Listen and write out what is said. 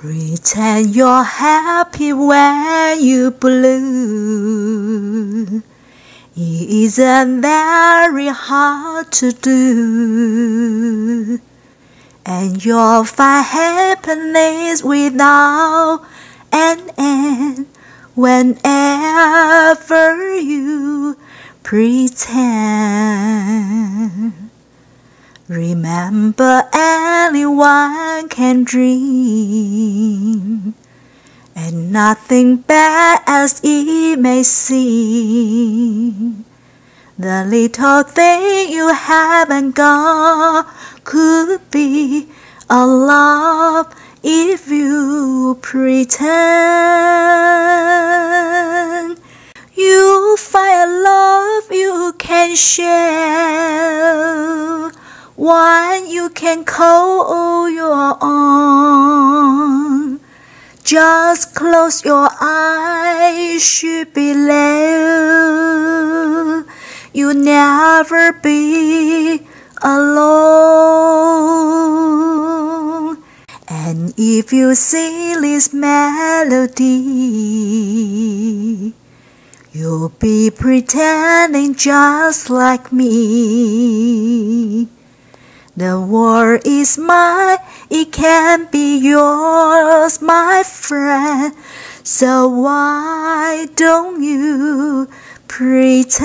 Pretend you're happy when you blue. It isn't very hard to do. And you'll find happiness without an end whenever you pretend. Remember, anyone can dream, and nothing bad as it may seem. The little thing you haven't got could be a love if you pretend. You'll find a love you can share one you can call your own. Just close your eyes, should be there. You'll never be alone. And if you sing this melody, you'll be pretending just like me. The world is mine, it can be yours, my friend. So why don't you pretend?